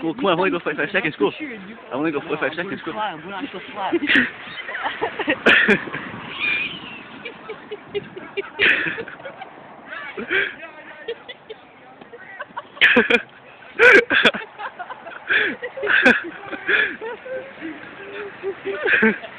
Cool, come on, I've only got 45 seconds, go. I've only got 45 seconds, go. Flat, I'm going to actual Ha